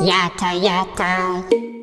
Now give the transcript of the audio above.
Yata yata.